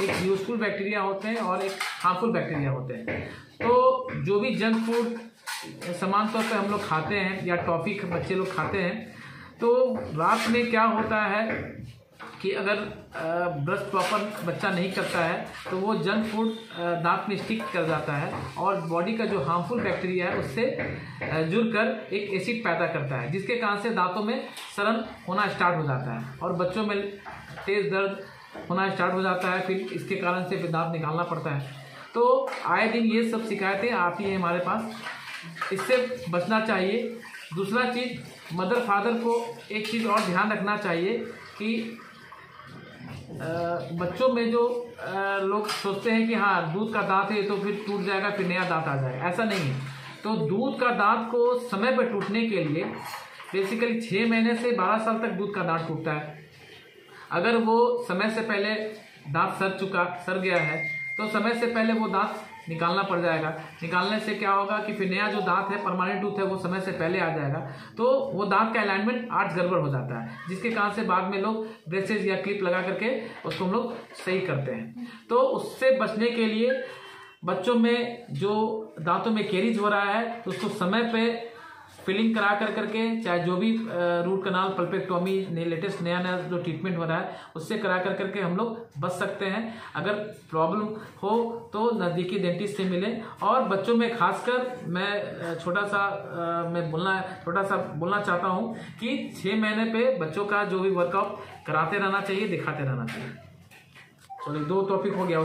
Useful bacteria होते हैं और एक हार्मफुल बैक्टीरिया होते हैं। तो जो भी जंक फ़ूड सामान्य तौर पर हम लोग खाते हैं या टॉफ़ी बच्चे लोग खाते हैं तो रात में क्या होता है कि अगर ब्रश प्रॉपर बच्चा नहीं करता है तो वो जंक फ़ूड दांत में स्टिक कर जाता है और बॉडी का जो हार्मफुल बैक्टीरिया है, उससे जुड़कर एक एसिड पैदा करता है, जिसके कारण से दांतों में सड़न होना स्टार्ट हो जाता है और बच्चों में तेज़ दर्द होना स्टार्ट हो जाता है, फिर इसके कारण से फिर दांत निकालना पड़ता है। तो आए दिन ये सब शिकायतें आती हैं हमारे पास। इससे बचना चाहिए। दूसरा चीज़, मदर फादर को एक चीज़ और ध्यान रखना चाहिए कि बच्चों में जो लोग सोचते हैं कि हाँ दूध का दांत है तो फिर टूट जाएगा, फिर नया दांत आ जाएगा। ऐसा नहीं है। तो दूध का दांत को समय पर टूटने के लिए बेसिकली छः महीने से बारह साल तक दूध का दांत टूटता है। अगर वो समय से पहले दांत सर चुका, सर गया है तो समय से पहले वो दांत निकालना पड़ जाएगा। निकालने से क्या होगा कि फिर नया जो दांत है परमानेंट टूथ है, वो समय से पहले आ जाएगा। तो वो दांत का अलाइनमेंट आर्ट गड़बड़ हो जाता है, जिसके कारण से बाद में लोग ब्रेसेज या क्लिप लगा करके उसको हम लोग सही करते हैं। तो उससे बचने के लिए बच्चों में जो दांतों में केरीज हो रहा है तो उसको समय पे फिलिंग करा कर करके, चाहे जो भी रूट कनाल पल्पेक्टोमी ने लेटेस्ट नया नया जो ट्रीटमेंट हो रहा है, उससे करा कर करके हम लोग बच सकते हैं। अगर प्रॉब्लम हो तो नज़दीकी डेंटिस्ट से मिलें। और बच्चों में खासकर मैं छोटा सा मैं बोलना छोटा सा बोलना चाहता हूँ कि छः महीने पे बच्चों का जो भी वर्कआउट कराते रहना चाहिए, दिखाते रहना चाहिए। चलिए, दो टॉपिक हो गया।